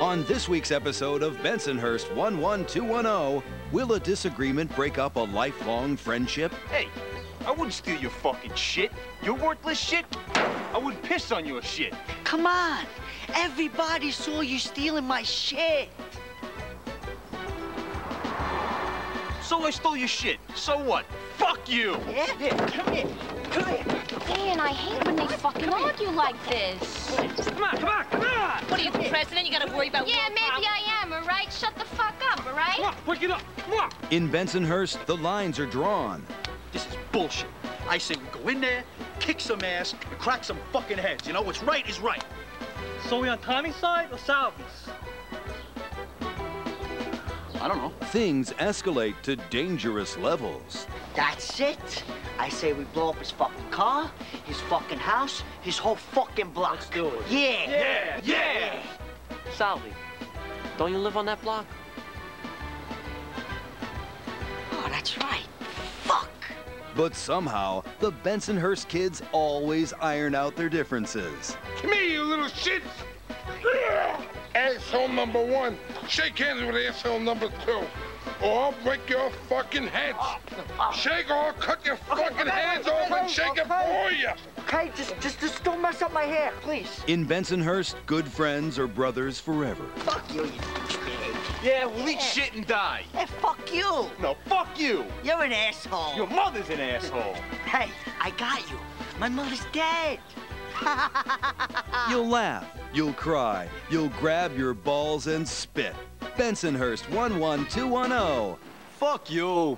On this week's episode of Bensonhurst 11210, will a disagreement break up a lifelong friendship? Hey, I wouldn't steal your fucking shit. Your worthless shit. I wouldn't piss on your shit. Come on. Everybody saw you stealing my shit. So I stole your shit. So what? Fuck you. Yeah? Come here. Come here. Dan, I hate when they fucking argue like this. Come on, come on, come on. What are you. You gotta worry about Yeah, maybe problem. I am, all right? Shut the fuck up, all right? Come wake it up. Come. In Bensonhurst, the lines are drawn. This is bullshit. I say we go in there, kick some ass, and crack some fucking heads. You know, what's right is right. So we on Tommy's side or Salvi's? I don't know. Things escalate to dangerous levels. That's it. I say we blow up his fucking car, his fucking house, his whole fucking block. Let's do it. Yeah. Yeah, yeah. Salvi, don't you live on that block? Oh, that's right. Fuck. But somehow, the Bensonhurst kids always iron out their differences. Come here, you little shit! Asshole number one, shake hands with asshole number two, or I'll break your fucking heads. Shake or I'll cut your fucking hands off and shake it for you. Okay, just, just, just don't mess up my hair, please. In Bensonhurst, good friends are brothers forever. Fuck you, you douchebag. Yeah, we'll eat shit and die. Hey, fuck you. No, fuck you. You're an asshole. Your mother's an asshole. Hey, I got you. My mother's dead. You'll laugh, you'll cry, you'll grab your balls and spit. Bensonhurst 11210. Fuck you.